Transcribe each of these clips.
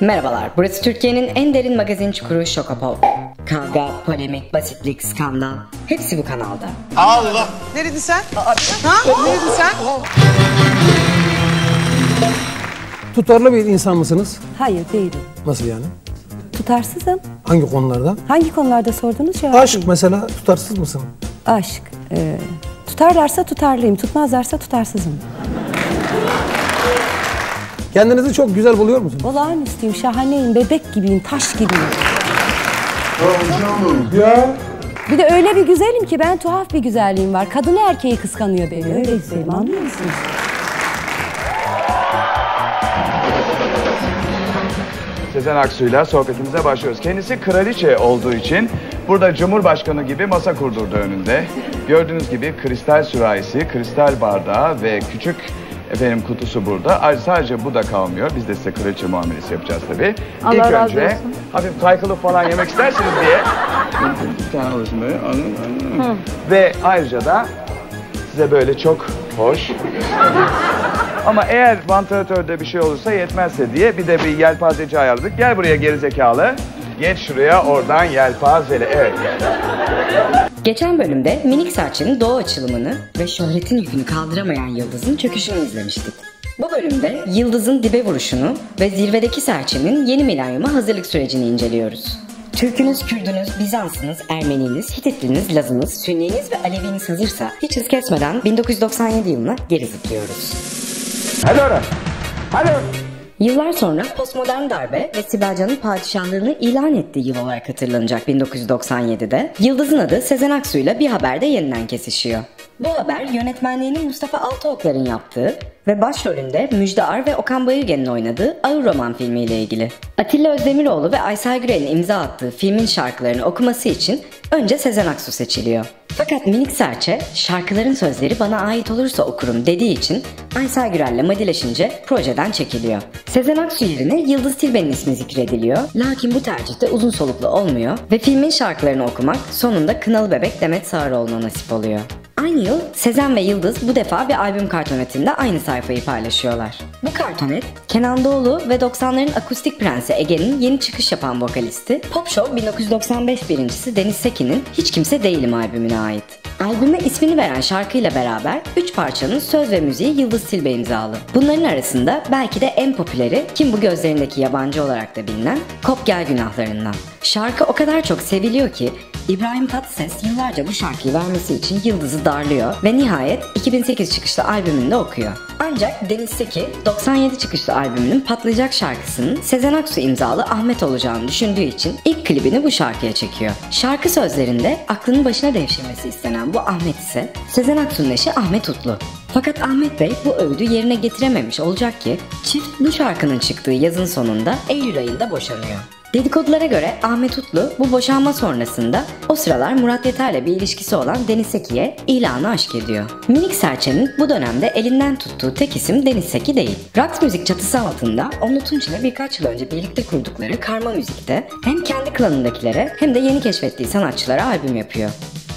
Merhabalar, burası Türkiye'nin en derin magazin çukuru Şokopop. Kavga, polemik, basitlik, skandal hepsi bu kanalda. Allah. Neredin sen? Ha? Neredin sen? Tutarlı bir insan mısınız? Hayır değilim. Nasıl yani? Tutarsızım. Hangi konularda? Hangi konularda sordunuz cevap Aşk değil. mesela tutarsız mısın? Aşk. Ee, tutarlarsa tutarlıyım, tutmazlarsa tutarsızım. Kendinizi çok güzel buluyor musunuz? Olağanüstüyüm, şahaneyim, bebek gibiyim, taş gibiyim. Ya. Bir de öyle bir güzelim ki ben tuhaf bir güzelliğim var. Kadını erkeği kıskanıyor beni. Öyle güzelim anlıyor musunuz? Sezen Aksu'yla sohbetimize başlıyoruz. Kendisi kraliçe olduğu için burada Cumhurbaşkanı gibi masa kurdurdu önünde. Gördüğünüz gibi kristal sürahisi, kristal bardağı ve küçük efendim kutusu burada. Ayrıca sadece bu da kalmıyor. Biz de size kraliçe muamelesi yapacağız tabii. Allah İlk razı önce olsun. hafif kaykılı falan yemek isterseniz diye. Bir tane orası böyle. anladın, anladın. Ve ayrıca da size böyle çok hoş ama eğer vantilatörde bir şey olursa yetmezse diye bir de bir yelpazeci ayarladık. Gel buraya gerizekalı. Geç şuraya oradan yelpazeli. Evet. Geçen bölümde minik serçenin doğu açılımını ve şöhretin yükünü kaldıramayan yıldızın çöküşünü izlemiştik. Bu bölümde yıldızın dibe vuruşunu ve zirvedeki serçenin yeni milenyuma hazırlık sürecini inceliyoruz. Türkünüz, Kürdünüz, Bizansınız, Ermeniniz, Hititliniz, Lazınız, Sünniniz ve Aleviniz hazırsa hiç hız kesmeden 1997 yılına geri zıplıyoruz. Hadi oraya. Hadi. Yıllar sonra postmodern darbe ve Sibel Can'ın padişahlığını ilan ettiği yıl olarak hatırlanacak 1997'de. Yıldız'ın adı Sezen Aksu'yla bir haberde yeniden kesişiyor. Bu haber yönetmenliğini Mustafa Altıoklar'ın yaptığı ve başrolünde Müjde Ar ve Okan Bayülgen'in oynadığı Ağır Roman filmiyle ilgili. Atilla Özdemiroğlu ve Aysel Gürel'in imza attığı filmin şarkılarını okuması için önce Sezen Aksu seçiliyor. Fakat Minik Serçe şarkıların sözleri bana ait olursa okurum dediği için Aysel Gürel'le madileşince projeden çekiliyor. Sezen Aksu yerine Yıldız Tilbe'nin ismi zikrediliyor. Lakin bu tercihte uzun soluklu olmuyor ve filmin şarkılarını okumak sonunda Kınalı Bebek Demet Sağaroğlu'na nasip oluyor. Aynı yıl Sezen ve Yıldız bu defa bir albüm kartonetinde aynı sayfayı paylaşıyorlar. Bu kartonet Kenan Doğulu ve 90'ların akustik prensi Ege'nin yeni çıkış yapan vokalisti Pop Show 1995 birincisi Deniz Sekin'in Hiç Kimse Değilim albümüne ait. Albüme ismini veren şarkıyla beraber 3 parçanın söz ve müziği Yıldız Tilbe imzalı. Bunların arasında belki de en popüleri kim bu gözlerindeki yabancı olarak da bilinen Kop Gel Günahlarından. Şarkı o kadar çok seviliyor ki İbrahim Tatlıses yıllarca bu şarkıyı vermesi için Yıldız'ı darlıyor ve nihayet 2008 çıkışlı albümünde okuyor. Ancak Deniz Seki 97 çıkışlı albümünün patlayacak şarkısının Sezen Aksu imzalı Ahmet olacağını düşündüğü için ilk klibini bu şarkıya çekiyor. Şarkı sözlerinde aklının başına devşirmesi istenen bu Ahmet ise Sezen Aksu'nun eşi Ahmet Utlu. Fakat Ahmet Bey bu övdü yerine getirememiş olacak ki çift bu şarkının çıktığı yazın sonunda Eylül ayında boşanıyor. Dedikodulara göre Ahmet Utlu bu boşanma sonrasında o sıralar Murat Yeter'le bir ilişkisi olan Deniz Seki'ye ilanı aşk ediyor. Minik Serçe'nin bu dönemde elinden tuttuğu tek isim Deniz Seki değil. Rock müzik çatısı altında Onlu Tunç birkaç yıl önce birlikte kurdukları Karma Müzik'te hem kendi klanındakilere hem de yeni keşfettiği sanatçılara albüm yapıyor.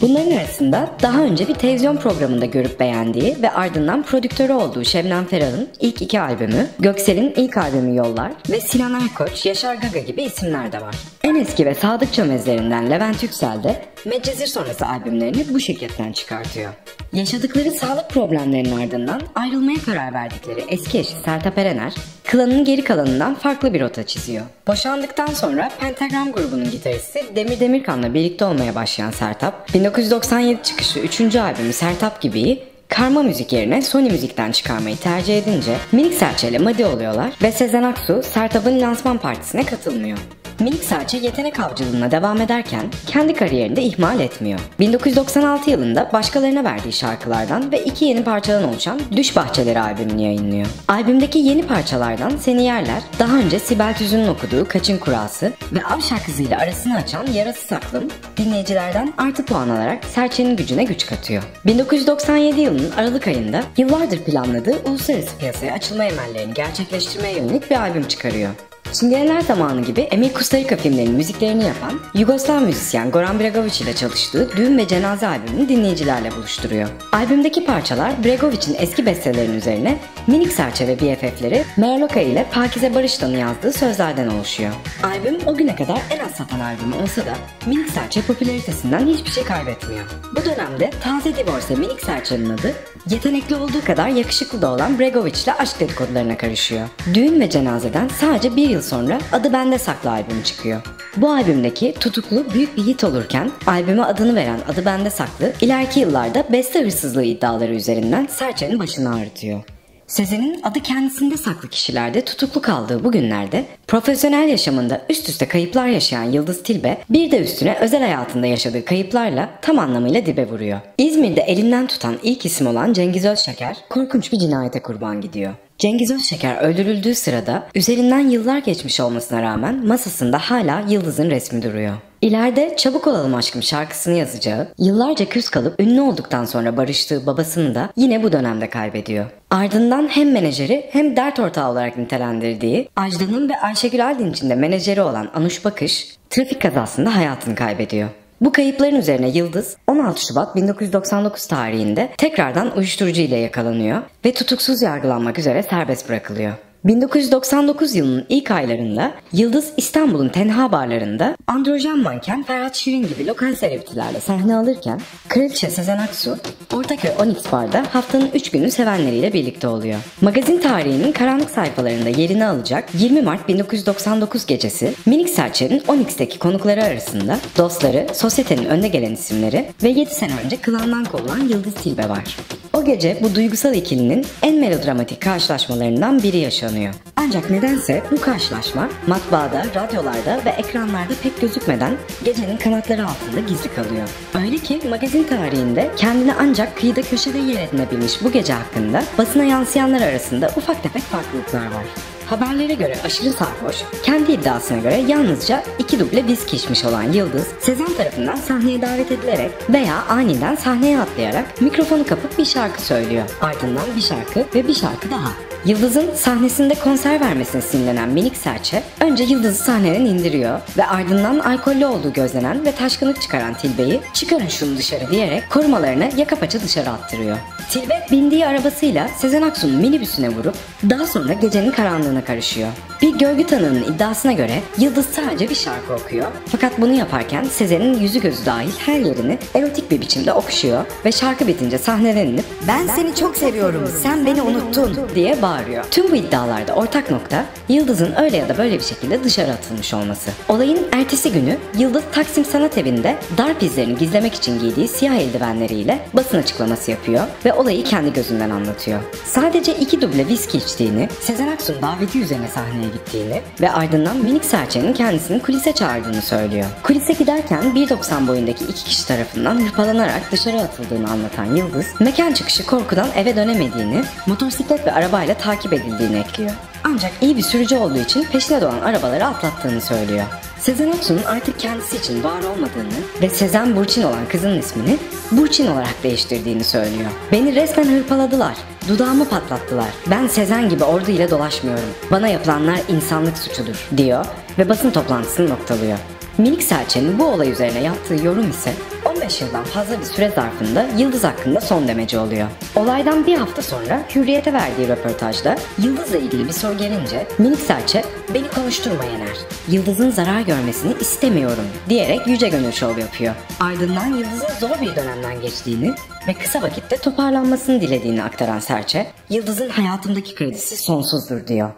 Bunların arasında daha önce bir televizyon programında görüp beğendiği ve ardından prodüktörü olduğu Şebnem Ferah'ın ilk iki albümü, Göksel'in ilk albümü Yollar ve Sinan Erkoç, Yaşar Gaga gibi isimler de var. En eski ve sadık çömezlerinden Levent Yüksel de Medcezir sonrası albümlerini bu şirketten çıkartıyor. Yaşadıkları sağlık problemlerinin ardından ayrılmaya karar verdikleri eski eşi Sertab Erener, klanının geri kalanından farklı bir rota çiziyor. Boşandıktan sonra Pentagram grubunun gitaristi Demir Demirkan'la birlikte olmaya başlayan Sertab, 1997 çıkışı 3. albümü Sertab Gibi'yi Karma müzik yerine Sony müzikten çıkarmayı tercih edince Minik Serçe ile Madi oluyorlar ve Sezen Aksu Sertab'ın lansman partisine katılmıyor. Minik Serçe yetenek avcılığına devam ederken kendi kariyerini de ihmal etmiyor. 1996 yılında başkalarına verdiği şarkılardan ve iki yeni parçadan oluşan Düş Bahçeleri albümünü yayınlıyor. Albümdeki yeni parçalardan Seni Yerler, daha önce Sibel Tüzün'ün okuduğu Kaçın Kurası ve Av şarkısıyla arasını açan Yarası Saklım, dinleyicilerden artı puan alarak Serçe'nin gücüne güç katıyor. 1997 yılının Aralık ayında yıllardır planladığı uluslararası piyasaya açılma emellerini gerçekleştirmeye yönelik bir albüm çıkarıyor. Çingeneler zamanı gibi Emir Kusturica filmlerinin müziklerini yapan Yugoslav müzisyen Goran Bregovic ile çalıştığı Düğün ve Cenaze albümünü dinleyicilerle buluşturuyor. Albümdeki parçalar Bregovic'in eski bestelerin üzerine Minik Serçe ve BFF'leri Merloka ile Pakize Barıştan'ın yazdığı sözlerden oluşuyor. Albüm o güne kadar en az satan albüm olsa da Minik Serçe popülaritesinden hiçbir şey kaybetmiyor. Bu dönemde taze divorce Minik Serçe'nin adı yetenekli olduğu kadar yakışıklı da olan Bregovic ile aşk dedikodularına karışıyor. Düğün ve cenazeden sadece bir yıl sonra Adı Bende Saklı albümü çıkıyor. Bu albümdeki Tutuklu büyük bir hit olurken albüme adını veren Adı Bende Saklı ileriki yıllarda beste hırsızlığı iddiaları üzerinden Serçe'nin başını ağrıtıyor. Sezen'in adı kendisinde saklı kişilerde tutuklu kaldığı bu günlerde profesyonel yaşamında üst üste kayıplar yaşayan Yıldız Tilbe bir de üstüne özel hayatında yaşadığı kayıplarla tam anlamıyla dibe vuruyor. İzmir'de elinden tutan ilk isim olan Cengiz Özşeker korkunç bir cinayete kurban gidiyor. Cengiz Özşeker öldürüldüğü sırada üzerinden yıllar geçmiş olmasına rağmen masasında hala Yıldız'ın resmi duruyor. İleride Çabuk Olalım Aşkım şarkısını yazacağı, yıllarca küs kalıp ünlü olduktan sonra barıştığı babasını da yine bu dönemde kaybediyor. Ardından hem menajeri hem dert ortağı olarak nitelendirdiği Ajda'nın ve Ayşegül Aldinç'in de menajeri olan Anuş Bakış trafik kazasında hayatını kaybediyor. Bu kayıpların üzerine Yıldız 16 Şubat 1999 tarihinde tekrardan uyuşturucu ile yakalanıyor ve tutuksuz yargılanmak üzere serbest bırakılıyor. 1999 yılının ilk aylarında Yıldız İstanbul'un tenha barlarında androjen manken Ferhat Şirin gibi lokal selebritilerle sahne alırken Kraliçe Sezen Aksu Ortaköy Onyx Bar'da haftanın 3 günü sevenleriyle birlikte oluyor. Magazin tarihinin karanlık sayfalarında yerini alacak 20 Mart 1999 gecesi Minik Serçe'nin Onyx'teki konukları arasında dostları, sosyetenin önde gelen isimleri ve 7 sene önce klandan kovulan Yıldız Tilbe var. O gece bu duygusal ikilinin en melodramatik karşılaşmalarından biri yaşanıyor. Ancak nedense bu karşılaşma matbaada, radyolarda ve ekranlarda pek gözükmeden gecenin kanatları altında gizli kalıyor. Öyle ki magazin tarihinde kendini ancak kıyıda köşede yer edinebilmiş bu gece hakkında basına yansıyanlar arasında ufak tefek farklılıklar var. Haberlere göre aşırı sarhoş, kendi iddiasına göre yalnızca iki duble viski içmiş olan Yıldız, Sezen tarafından sahneye davet edilerek veya aniden sahneye atlayarak mikrofonu kapıp bir şarkı söylüyor. Ardından bir şarkı ve bir şarkı daha. Yıldız'ın sahnesinde konser vermesine sinirlenen Minik Serçe önce Yıldız'ı sahneden indiriyor ve ardından alkollü olduğu gözlenen ve taşkınlık çıkaran Tilbe'yi çıkarın şunu dışarı diyerek korumalarını yaka paça dışarı attırıyor. Tilbe bindiği arabasıyla Sezen Aksu'nun minibüsüne vurup daha sonra gecenin karanlığına karışıyor. Bir görgü tanığının iddiasına göre Yıldız sadece bir şarkı okuyor. Fakat bunu yaparken Sezen'in yüzü gözü dahil her yerini erotik bir biçimde okşuyor ve şarkı bitince sahneden inip ben seni çok seviyorum sen beni unuttun diye bağırıyor. Tüm bu iddialarda ortak nokta Yıldız'ın öyle ya da böyle bir şekilde dışarı atılmış olması. Olayın ertesi günü Yıldız Taksim Sanat Evi'nde darp izlerini gizlemek için giydiği siyah eldivenleriyle basın açıklaması yapıyor ve olayı kendi gözünden anlatıyor. Sadece iki duble viski içtiğini, Sezen Aksu'nun daveti üzerine sahneye gittiğini ve ardından Minik Serçe'nin kendisini kulise çağırdığını söylüyor. Kulise giderken 1.90 boyundaki iki kişi tarafından hırpalanarak dışarı atıldığını anlatan Yıldız, mekan çıkışı korkudan eve dönemediğini, motosiklet ve arabayla takip edildiğini ekliyor. Ancak iyi bir sürücü olduğu için peşine dolan arabaları atlattığını söylüyor. Sezen Aksu'nun artık kendisi için var olmadığını ve Sezen Burçin olan kızının ismini Burçin olarak değiştirdiğini söylüyor. Beni resmen hırpaladılar. Dudağımı patlattılar. Ben Sezen gibi ordu ile dolaşmıyorum. Bana yapılanlar insanlık suçudur diyor ve basın toplantısını noktalıyor. Minik Serçe'nin bu olay üzerine yaptığı yorum ise 15 yıldan fazla bir süre zarfında Yıldız hakkında son demeci oluyor. Olaydan bir hafta sonra Hürriyet'e verdiği röportajda Yıldız'la ilgili bir soru gelince Minik Serçe beni konuşturma Yener. Yıldız'ın zarar görmesini istemiyorum diyerek yüce gönül şov yapıyor. Ardından Yıldız'ın zor bir dönemden geçtiğini ve kısa vakitte toparlanmasını dilediğini aktaran Serçe, Yıldız'ın hayatımdaki kredisi sonsuzdur diyor.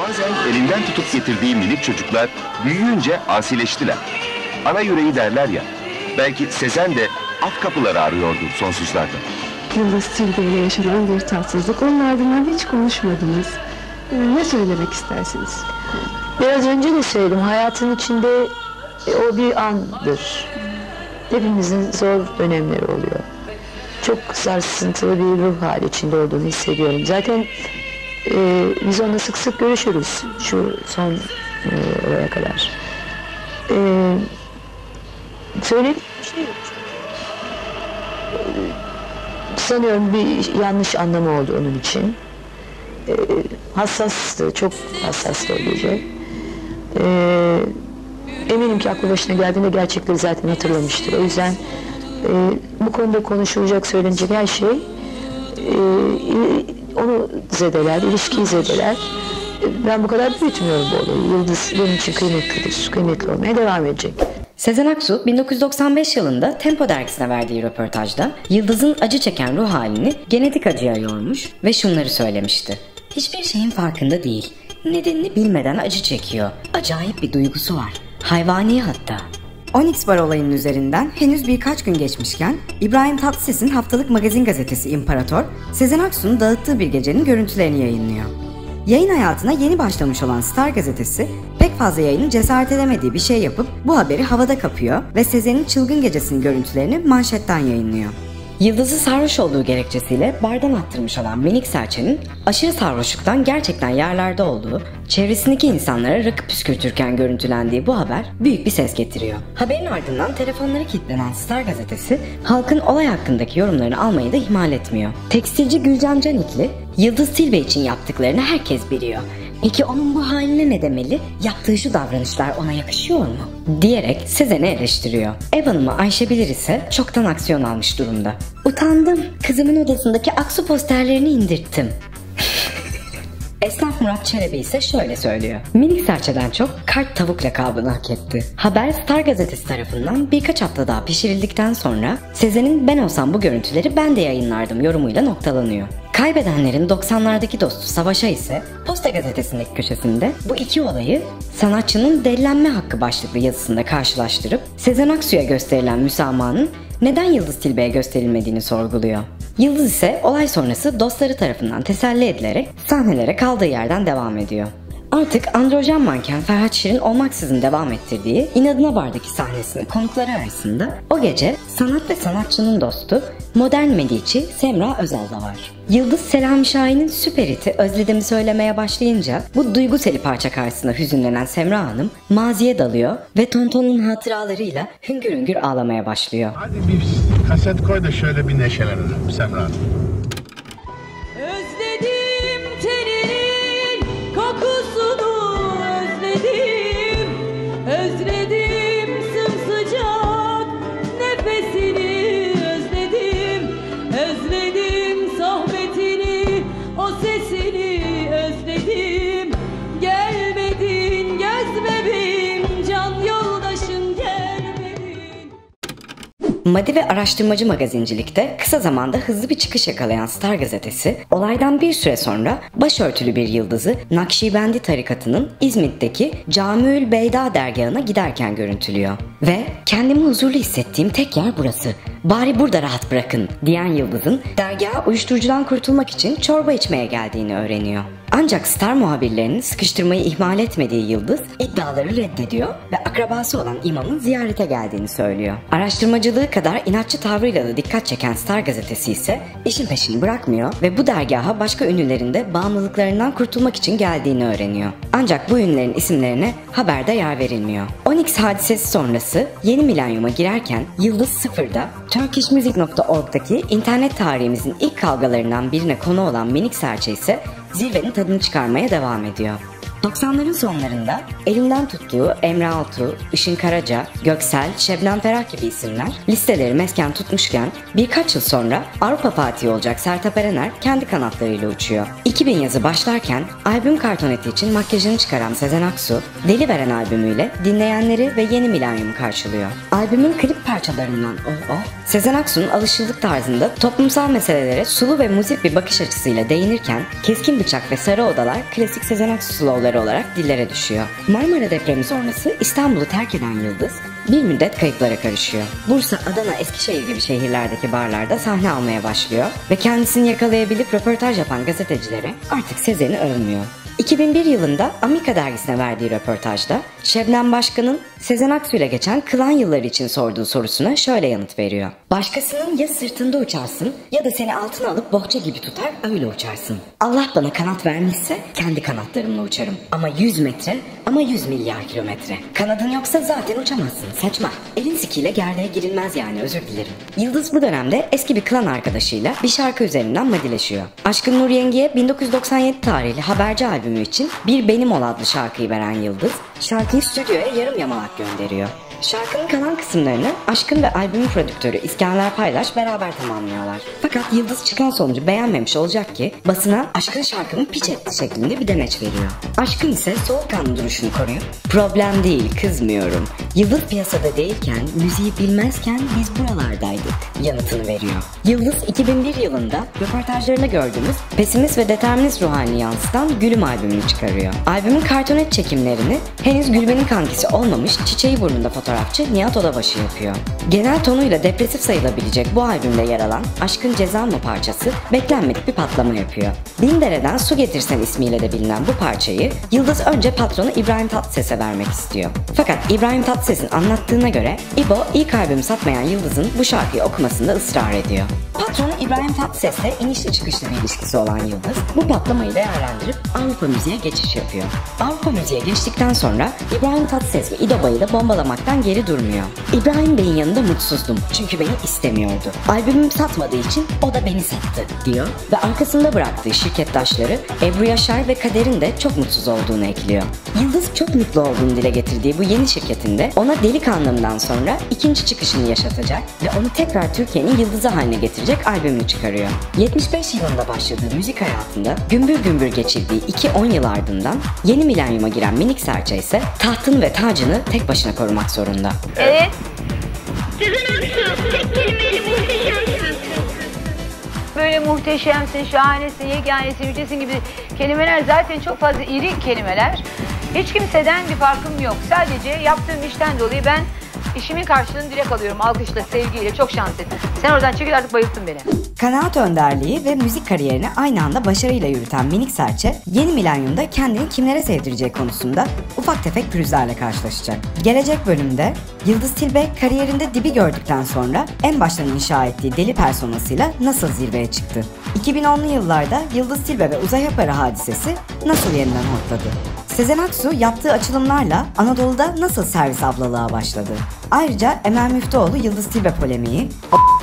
Bazen elinden tutup getirdiği minik çocuklar büyüyünce asileştiler. Ana yüreği derler ya. Belki Sezen de af kapıları arıyordu sonsuzlarda. Yıldız Tilbe ile yaşanan bir tatsızlık. Onun ardından hiç konuşmadınız. Ee, Ne söylemek istersiniz? Biraz önce de söyledim hayatın içinde e, o bir andır. Hepimizin zor dönemleri oluyor. Çok sarsıntılı bir ruh hali içinde olduğunu hissediyorum. Zaten e, biz onunla sık sık görüşürüz şu son e, olaya kadar. E, bir şey yok. Sanıyorum bir yanlış anlamı oldu onun için. E, hassastı, çok hassastı o. Ee, eminim ki aklı başına geldiğinde gerçekleri zaten hatırlamıştır. O yüzden e, bu konuda konuşulacak, söylenecek her şey e, onu zedeler, ilişkiyi zedeler. Ben bu kadar büyütmüyorum bu olayı. Yıldız benim için kıymetlidir, kıymetli olmaya devam edecek. Sezen Aksu 1995 yılında Tempo dergisine verdiği röportajda Yıldız'ın acı çeken ruh halini genetik acıya yormuş ve şunları söylemişti. Hiçbir şeyin farkında değil. Nedenini bilmeden acı çekiyor. Acayip bir duygusu var. Hayvani hatta. Onyx Bar olayının üzerinden henüz birkaç gün geçmişken İbrahim Tatlıses'in haftalık magazin gazetesi İmparator, Sezen Aksu'nun dağıttığı bir gecenin görüntülerini yayınlıyor. Yayın hayatına yeni başlamış olan Star gazetesi pek fazla yayının cesaret edemediği bir şey yapıp bu haberi havada kapıyor ve Sezen'in çılgın gecesinin görüntülerini manşetten yayınlıyor. Yıldız'ı sarhoş olduğu gerekçesiyle bardan attırmış olan minik serçenin aşırı sarhoşluktan gerçekten yerlerde olduğu, çevresindeki insanlara rakı püskürtürken görüntülendiği bu haber büyük bir ses getiriyor. Haberin ardından telefonları kilitlenen Star gazetesi halkın olay hakkındaki yorumlarını almayı da ihmal etmiyor. Tekstilci Gülcan Canikli, Yıldız Tilbe için yaptıklarını herkes biliyor. Peki onun bu haline ne demeli? Yaptığı şu davranışlar ona yakışıyor mu? Diyerek Sezen'i eleştiriyor. Ev hanımı Ayşe Bilir ise çoktan aksiyon almış durumda. Utandım. Kızımın odasındaki aksu posterlerini indirttim. Esnaf Murat Çelebi ise şöyle söylüyor. Minik serçeden çok kart tavuk lakabını hak etti. Haber Star gazetesi tarafından birkaç hafta daha pişirildikten sonra Sezen'in ben olsam bu görüntüleri ben de yayınlardım yorumuyla noktalanıyor. Kaybedenlerin 90'lardaki dostu Savaş'a ise Posta gazetesindeki köşesinde bu iki olayı sanatçının dellenme hakkı başlıklı yazısında karşılaştırıp Sezen Aksu'ya gösterilen müsamahanın neden Yıldız Tilbe'ye gösterilmediğini sorguluyor. Yıldız ise olay sonrası dostları tarafından teselli edilerek sahnelere kaldığı yerden devam ediyor. Artık androjen manken Ferhat Şirin olmaksızın devam ettirdiği İnadına Bar'daki sahnesinin konukları arasında o gece sanat ve sanatçının dostu modern Medici Semra Özel de var. Yıldız Selami Şahin'in süper hiti Özledim'i söylemeye başlayınca bu duygu seli parça karşısında hüzünlenen Semra Hanım maziye dalıyor ve Tonton'un hatıralarıyla hüngür hüngür ağlamaya başlıyor. Hadi bir kaset koy da şöyle bir neşelenelim Semra Hanım. Madi ve araştırmacı magazincilikte kısa zamanda hızlı bir çıkış yakalayan Star gazetesi, olaydan bir süre sonra başörtülü bir yıldızı Nakşibendi tarikatının İzmit'teki Camiül Beyda dergahına giderken görüntülüyor. Ve kendimi huzurlu hissettiğim tek yer burası. Bari burada rahat bırakın diyen yıldızın dergaha uyuşturucudan kurtulmak için çorba içmeye geldiğini öğreniyor. Ancak Star muhabirlerinin sıkıştırmayı ihmal etmediği Yıldız iddiaları reddediyor ve akrabası olan imamın ziyarete geldiğini söylüyor. Araştırmacılığı kadar inatçı tavrıyla da dikkat çeken Star gazetesi ise işin peşini bırakmıyor ve bu dergaha başka ünlülerin de bağımlılıklarından kurtulmak için geldiğini öğreniyor. Ancak bu ünlülerin isimlerine haberde yer verilmiyor. Onyx hadisesi sonrası yeni milenyuma girerken Yıldız Sıfır'da turkishmusic.org'daki internet tarihimizin ilk kavgalarından birine konu olan Minik Serçe ise zirvenin tadını çıkarmaya devam ediyor. 90'ların sonlarında elinden tuttuğu Emre Altuğ, Işın Karaca, Göksel, Şebnem Ferah gibi isimler listeleri mesken tutmuşken birkaç yıl sonra Avrupa Fatih olacak Sertab Erener kendi kanatlarıyla uçuyor. 2000 yazı başlarken albüm kartoneti için makyajını çıkaran Sezen Aksu, Deli Veren albümüyle dinleyenleri ve yeni milenyumu karşılıyor. Albümün klip parçalarından Oh Oh, Sezen Aksu'nun alışıldık tarzında toplumsal meselelere sulu ve muzip bir bakış açısıyla değinirken Keskin Bıçak ve Sarı Odalar klasik Sezen Aksu slowları olarak dillere düşüyor. Marmara depremi sonrası İstanbul'u terk eden Yıldız bir müddet kayıplara karışıyor. Bursa, Adana, Eskişehir gibi şehirlerdeki barlarda sahne almaya başlıyor ve kendisini yakalayabilip röportaj yapan gazetecilere artık Sezen'i övmüyor. 2001 yılında Amika dergisine verdiği röportajda Şebnem Başkan'ın Sezen Aksu ile geçen kılan yılları için sorduğu sorusuna şöyle yanıt veriyor. Başkasının ya sırtında uçarsın ya da seni altına alıp bohça gibi tutar öyle uçarsın. Allah bana kanat vermişse kendi kanatlarımla uçarım. Ama 100 metre ama 100 milyar kilometre. Kanadın yoksa zaten uçamazsın. Saçma. Elin sikiyle gerdeğe girilmez yani özür dilerim. Yıldız bu dönemde eski bir klan arkadaşıyla bir şarkı üzerinden madileşiyor. Aşkın Nur Yengi'ye 1997 tarihli Haberci albümü için Bir Benim Ol adlı şarkıyı veren Yıldız, şarkıyı stüdyoya yarım yamalak gönderiyor. Şarkının kalan kısımlarını Aşkın ve albümün prodüktörü İskender Paylaş beraber tamamlıyorlar. Fakat Yıldız çıkan sonucu beğenmemiş olacak ki basına Aşkın şarkının piç etti şeklinde bir demeç veriyor. Aşkın ise soğukkanlı duruşunu koruyup problem değil kızmıyorum. Yıldız piyasada değilken müziği bilmezken biz buralardaydık yanıtını veriyor. Yıldız 2001 yılında röportajlarında gördüğümüz pesimist ve determinist ruh halini yansıtan Gülüm albümünü çıkarıyor. Albümün kartonet çekimlerini henüz Gülben'in kankisi olmamış çiçeği burnunda fotoğrafçı Nihat Odabaşı yapıyor. Genel tonuyla depresif sayılabilecek bu albümde yer alan Aşkın Ceza mı parçası beklenmedik bir patlama yapıyor. Bindere'den Su Getirsen ismiyle de bilinen bu parçayı Yıldız önce patronu İbrahim Tatlıses'e vermek istiyor. Fakat İbrahim Tatlıses'in anlattığına göre İbo ilk albüm satmayan Yıldız'ın bu şarkıyı okumasında ısrar ediyor. Patronu İbrahim Tatlıses'le inişli çıkışlı bir ilişkisi olan Yıldız bu patlamayı değerlendirip Avrupa müziğe geçiş yapıyor. Avrupa müziğe geçtikten sonra İbrahim Tatlıses ve İdo Bay'ı da bombalamaktan geri durmuyor. İbrahim Bey'in yanında mutsuzdum çünkü beni istemiyordu. Albümüm satmadığı için o da beni sattı diyor ve arkasında bıraktığı şirkettaşları Ebru Yaşar ve Kader'in de çok mutsuz olduğunu ekliyor. Yıldız çok mutlu olduğunu dile getirdiği bu yeni şirketinde ona delikanlımdan sonra ikinci çıkışını yaşatacak ve onu tekrar Türkiye'nin yıldızı haline getirecek albümünü çıkarıyor. 75 yılında başladığı müzik hayatında gümbür gümbür geçirdiği 2-10 yıl ardından yeni milenyuma giren Minik Serçe ise tahtını ve tacını tek başına korumak zorunda. Evet. Böyle muhteşemsin, şahanesin, yeganesin, yücesin gibi kelimeler zaten çok fazla iri kelimeler. Hiç kimseden bir farkım yok. Sadece yaptığım işten dolayı ben işimin karşılığını direkt alıyorum. Alkışla, sevgiyle. Çok şanslıyım. Sen oradan çekil artık bayılttın beni. Kanaat önderliği ve müzik kariyerini aynı anda başarıyla yürüten Minik Serçe, yeni milenyumda kendini kimlere sevdireceği konusunda ufak tefek pürüzlerle karşılaşacak. Gelecek bölümde Yıldız Tilbe kariyerinde dibi gördükten sonra en baştan inşa ettiği deli personasıyla nasıl zirveye çıktı? 2010'lu yıllarda Yıldız Tilbe ve Uzay Haparı hadisesi nasıl yeniden hortladı? Sezen Aksu yaptığı açılımlarla Anadolu'da nasıl servis ablalığa başladı? Ayrıca Emel Müftüoğlu Yıldız Tilbe polemiği,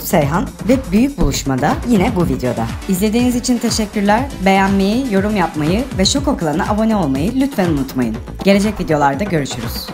Seyhan ve büyük buluşmada yine bu videoda. İzlediğiniz için teşekkürler. Beğenmeyi, yorum yapmayı ve Şok Okula'na abone olmayı lütfen unutmayın. Gelecek videolarda görüşürüz.